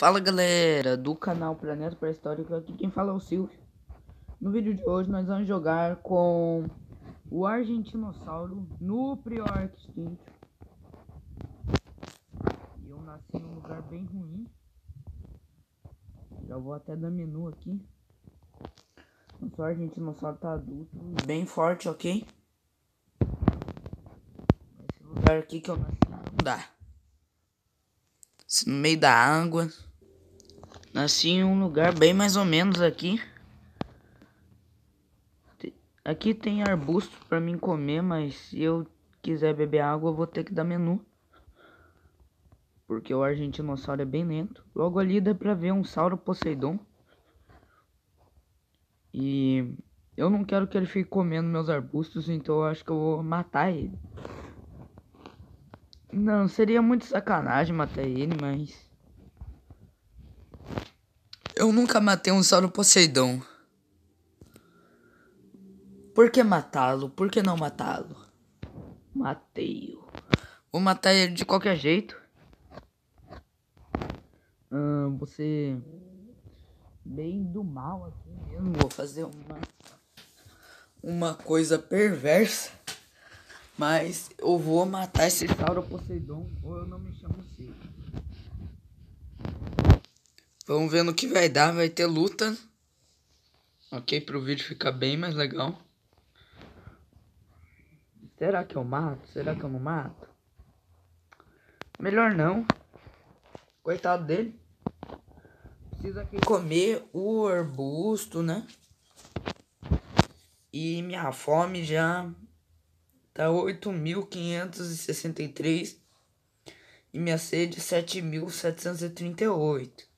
Fala galera do canal Planeta Pré-Histórico, aqui quem fala é o Silvio. No vídeo de hoje nós vamos jogar com o Argentinossauro no Prior Extinct. E eu nasci num lugar bem ruim. Já vou até dar menu aqui. Nosso Argentinossauro tá adulto, bem forte, ok? Esse lugar aqui que eu nasci não dá. no meio da água. Nasci em um lugar bem mais ou menos aqui. Aqui tem arbusto para mim comer, mas se eu quiser beber água, eu vou ter que dar menu. Porque o argentinossauro é bem lento. Logo ali dá pra ver um sauro Poseidon. E eu não quero que ele fique comendo meus arbustos, então eu acho que eu vou matar ele. Não, seria muito sacanagem matar ele, mas... Eu nunca matei um Sauro Poseidon. Por que matá-lo? Por que não matá-lo? Matei-o. Vou matar ele de qualquer jeito. Hum, você... Bem do mal aqui mesmo. Vou fazer uma... Uma coisa perversa. Mas eu vou matar esse Sauro Poseidon. Ou eu não me chamo Ciro. Vamos ver no que vai dar. Vai ter luta. Ok, para o vídeo ficar bem mais legal. Será que eu mato? Será que eu não mato? Melhor não. Coitado dele. Precisa comer o arbusto, né? E minha fome já tá 8.563 e minha sede 7.738.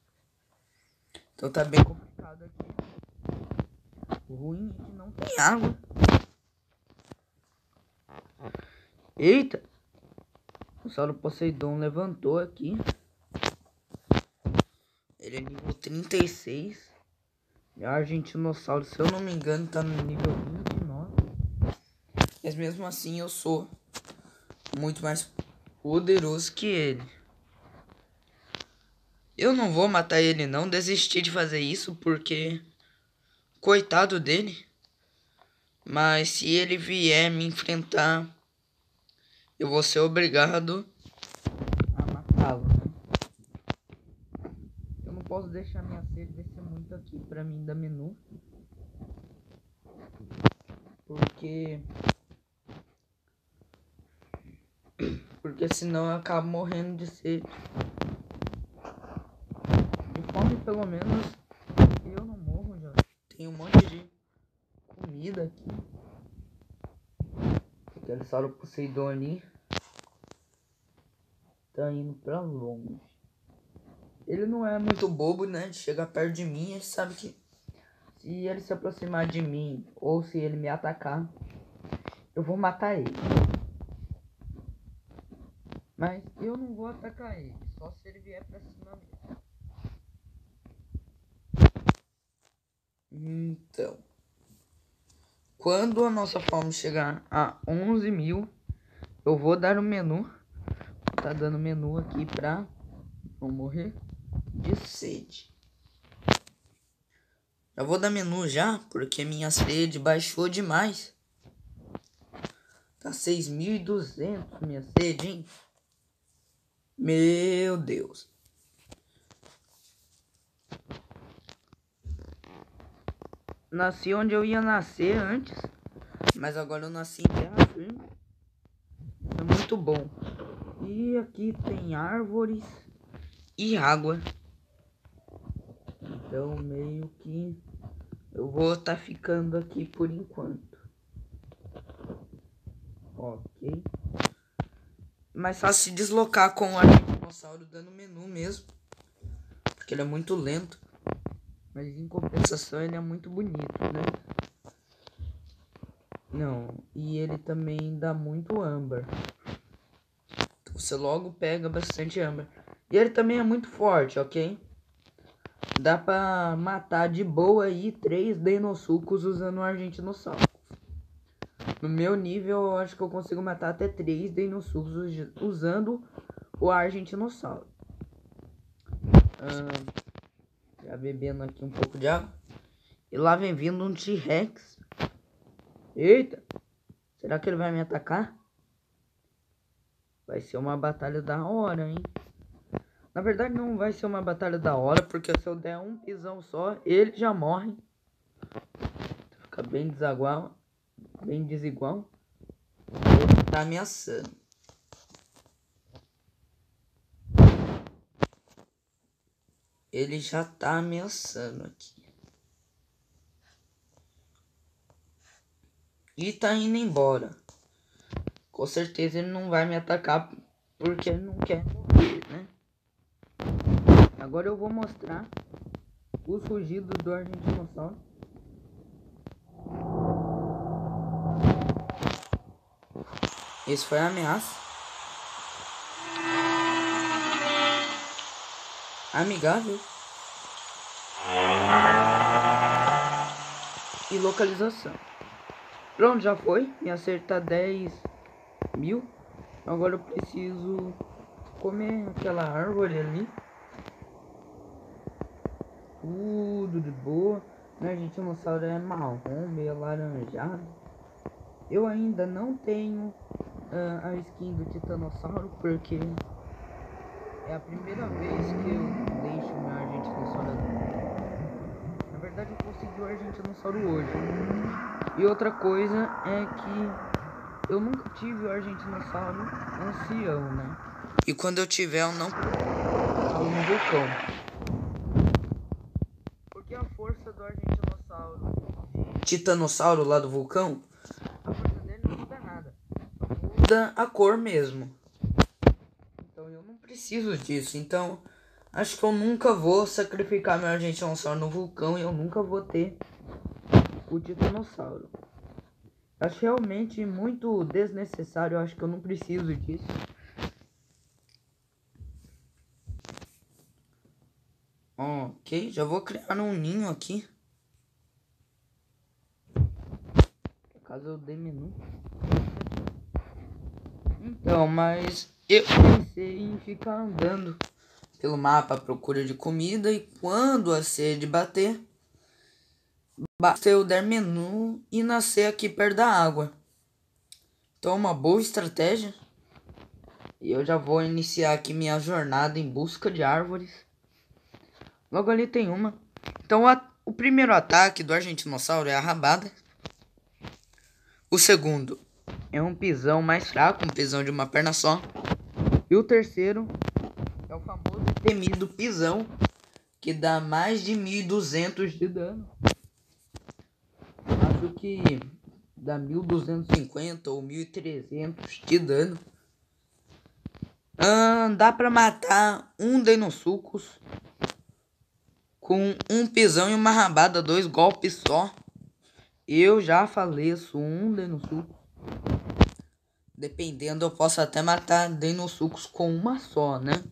Então tá bem complicado aqui. O ruim é que não tem água. Eita! O Sauro Poseidon levantou aqui. Ele é nível 36. E a Argentinossauro, se eu não me engano, tá no nível 29. Mas mesmo assim eu sou muito mais poderoso que ele. Eu não vou matar ele não, desisti de fazer isso porque coitado dele. Mas se ele vier me enfrentar, eu vou ser obrigado a matá-lo. Né? Eu não posso deixar minha sede descer muito aqui pra mim dar menu. Porque porque senão eu acabo morrendo de sede pelo menos eu não morro já. Tem um monte de comida aqui. Aquele sauro Poseidon tá indo pra longe. Ele não é muito bobo, né? De chegar perto de mim, ele sabe que se ele se aproximar de mim ou se ele me atacar, eu vou matar ele. Mas eu não vou atacar ele, só se ele vier pra cima mesmo. Então, quando a nossa fome chegar a 11 mil, eu vou dar o um menu. Tá dando menu aqui pra não morrer de sede. Já vou dar menu já, porque minha sede baixou demais. Tá 6.200 minha sede, hein? Meu Deus. Nasci onde eu ia nascer antes, mas agora eu nasci em terra firme. É muito bom. E aqui tem árvores e água. Então meio que eu vou estar tá ficando aqui por enquanto. Ok. Mais fácil se deslocar com o dinossauro dando menu mesmo. Porque ele é muito lento. Mas em compensação ele é muito bonito, né? Não, e ele também dá muito âmbar. Você logo pega bastante âmbar. E ele também é muito forte, ok? Dá pra matar de boa aí três Deinosucos usando o Argentinossauro. No meu nível, eu acho que eu consigo matar até três Deinosucos usando o Argentinossauro. Ah, já bebendo aqui um pouco de água. E lá vem vindo um T-Rex. Eita! Será que ele vai me atacar? Vai ser uma batalha da hora, hein? Na verdade não vai ser uma batalha da hora, porque se eu der um pisão só, ele já morre. Fica bem desigual. Bem desigual. Tá ameaçando. Ele já tá ameaçando aqui. E tá indo embora. Com certeza ele não vai me atacar porque ele não quer morrer, né? Agora eu vou mostrar os rugidos do argentinossauro. Esse foi a ameaça. Amigável. E localização. Pronto, já foi. Me acertar 10 mil. Agora eu preciso comer aquela árvore ali. Tudo de boa. Né, gente? O dinossauro é marrom, meio alaranjado. Eu ainda não tenho uh, a skin do Titanossauro porque é a primeira vez que eu deixo meu Argentinossauro. Na verdade eu consegui o Argentinossauro hoje. E outra coisa é que eu nunca tive o Argentinossauro ancião, né? E quando eu tiver eu não no vulcão. Porque a força do Argentinossauro Titanossauro lá do vulcão muda a cor mesmo. Preciso disso. Então acho que eu nunca vou sacrificar meu Argentinossauro no vulcão e eu nunca vou ter o Titanossauro. Acho realmente muito desnecessário. Acho que eu não preciso disso. Ok, já vou criar um ninho aqui. Caso eu dê menu. Então, mas eu pensei em ficar andando pelo mapa à procura de comida e quando a sede bater, basta eu dar menu e nascer aqui perto da água. Então, uma boa estratégia. E eu já vou iniciar aqui minha jornada em busca de árvores. Logo ali tem uma. Então, a, o primeiro ataque do argentinossauro é a rabada. O segundo é um pisão mais fraco, um pisão de uma perna só. E o terceiro é o famoso temido pisão, que dá mais de 1200 de dano. Acho que dá 1250 ou 1300 de dano. Ah, dá pra matar um Deinosucos com um pisão e uma rabada, dois golpes só. Eu já faleço um Deinosucos. Dependendo, eu posso até matar Deinosucos com uma só, né?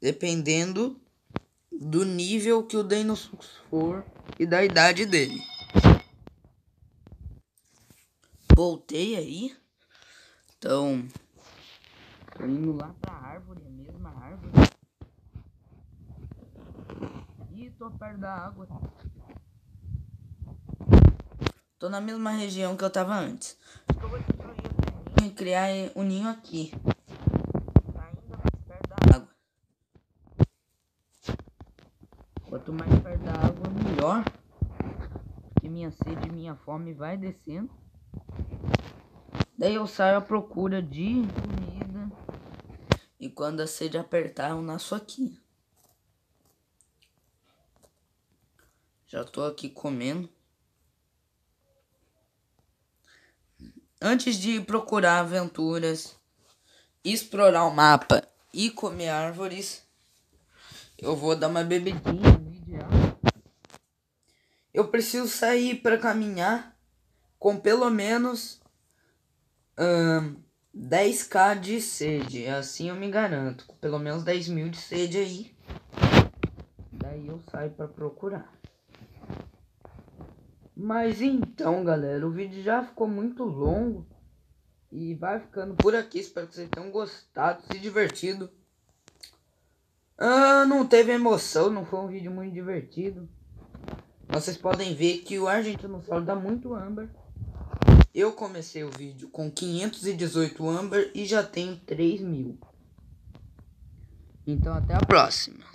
Dependendo do nível que o Deinosucos for e da idade dele. Voltei aí. Então, tô indo lá pra árvore, a mesma árvore. E tô perto da água. Tô na mesma região que eu tava antes. Criar o um ninho aqui. Ainda mais perto da água. Quanto mais perto da água, melhor. Que minha sede e minha fome vai descendo. Daí eu saio à procura de comida. E quando a sede apertar, eu nasço aqui. Já tô aqui comendo. Antes de procurar aventuras, explorar o mapa e comer árvores, eu vou dar uma bebidinha água. Eu preciso sair para caminhar com pelo menos um, 10k de sede. Assim eu me garanto. Com pelo menos 10 mil de sede aí. Daí eu saio para procurar. Mas então, galera, o vídeo já ficou muito longo. E vai ficando por aqui. Espero que vocês tenham gostado, se divertido. Ah, não teve emoção, não foi um vídeo muito divertido. Vocês podem ver que o Argentinossauro dá muito âmbar. Eu comecei o vídeo com 518 âmbar e já tenho 3 mil. Então até a próxima.